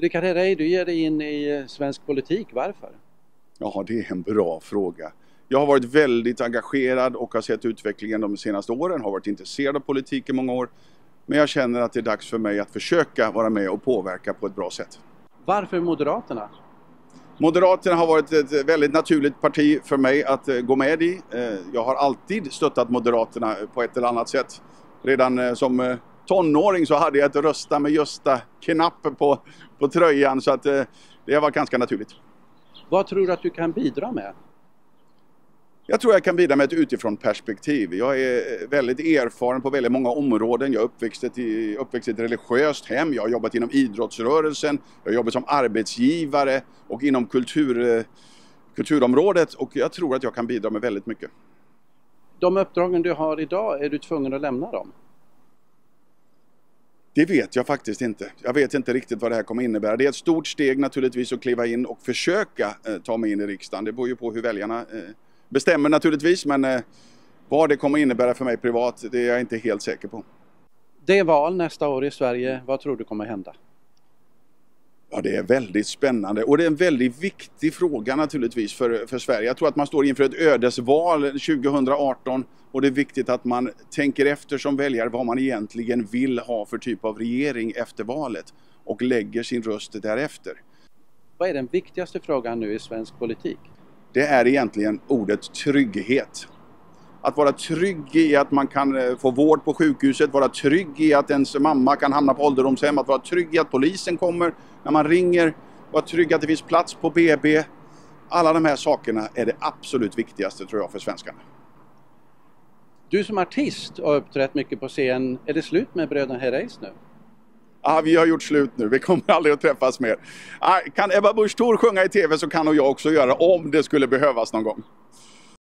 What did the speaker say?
Rickard Herrey, du ger dig in i eh, svensk politik. Varför? Ja, det är en bra fråga. Jag har varit väldigt engagerad och har sett utvecklingen de senaste åren, har varit intresserad av politik i många år. Men jag känner att det är dags för mig att försöka vara med och påverka på ett bra sätt. Varför Moderaterna? Moderaterna har varit ett väldigt naturligt parti för mig att eh, gå med i. Eh, jag har alltid stöttat Moderaterna på ett eller annat sätt. Redan eh, som tonåring så hade jag ett rösta med Gösta-knapp på, på tröjan så att det var ganska naturligt. Vad tror du att du kan bidra med? Jag tror jag kan bidra med ett utifrån perspektiv. Jag är väldigt erfaren på väldigt många områden. Jag är uppväxt i, uppväxt i ett religiöst hem, jag har jobbat inom idrottsrörelsen, jag har jobbat som arbetsgivare och inom kultur, kulturområdet och jag tror att jag kan bidra med väldigt mycket. De uppdragen du har idag, är du tvungen att lämna dem? Det vet jag faktiskt inte. Jag vet inte riktigt vad det här kommer innebära. Det är ett stort steg naturligtvis att kliva in och försöka eh, ta mig in i riksdagen. Det beror ju på hur väljarna eh, bestämmer naturligtvis men eh, vad det kommer innebära för mig privat det är jag inte helt säker på. Det är val nästa år i Sverige. Vad tror du kommer hända? Ja, det är väldigt spännande och det är en väldigt viktig fråga naturligtvis för, för Sverige. Jag tror att man står inför ett ödesval 2018 och det är viktigt att man tänker efter som väljare vad man egentligen vill ha för typ av regering efter valet och lägger sin röst därefter. Vad är den viktigaste frågan nu i svensk politik? det är egentligen ordet trygghet. Att vara trygg i att man kan eh, få vård på sjukhuset, vara trygg i att ens mamma kan hamna på ålderdomshem, att vara trygg i att polisen kommer när man ringer, vara trygg att det finns plats på BB. Alla de här sakerna är det absolut viktigaste tror jag för svenskarna. Du som artist har uppträtt mycket på scen. Är det slut med Bröderna Herreys nu? ah, vi har gjort slut nu, vi kommer aldrig att träffas mer. Ah, kan Ebba Busch Thor sjunga i TV så kan nog jag också göra om det skulle behövas någon gång.